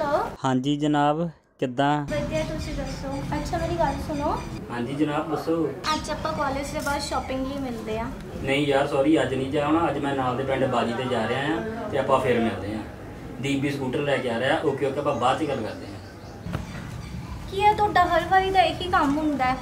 Hello. ਹਾਂਜੀ ਜਨਾਬ ਕਿੱਦਾਂ? ਵਧੀਆ ਤੁਸੀਂ ਦੱਸੋ? ਅੱਛਾ ਮੇਰੀ ਗੱਲ ਸੁਣੋ। ਹਾਂਜੀ ਜਨਾਬ ਦੱਸੋ। ਅੱਜ ਆਪਾਂ ਕਾਲਜ ਦੇ ਬਾਅਦ ਸ਼ਾਪਿੰਗ ਲਈ ਮਿਲਦੇ ਆ। ਨਹੀਂ ਯਾਰ ਸੌਰੀ ਅੱਜ ਨਹੀਂ ਜਾਣਾ ਅੱਜ ਮੈਂ ਨਾਲ ਦੇ ਪਿੰਡ ਬਾਜੀ ਤੇ ਜਾ ਰਿਹਾ ਆ ਤੇ ਆਪਾਂ ਫੇਰ ਮਿਲਦੇ ਆ। ਦੀਪ ਵੀ ਸਕੂਟਰ ਲੈ ਕੇ ਆ ਰਿਹਾ। ਓਕੇ ਓਕੇ ਆਪਾਂ ਬਾਅਦ ਚ ਗੱਲ ਕਰਦੇ ਆ। ਕੀ ਹੈ ਤੁਹਾਡਾ ਹਰ ਵਾਰੀ ਦਾ ਇਹੀ ਕੰਮ ਹੁੰਦਾ ਹੈ।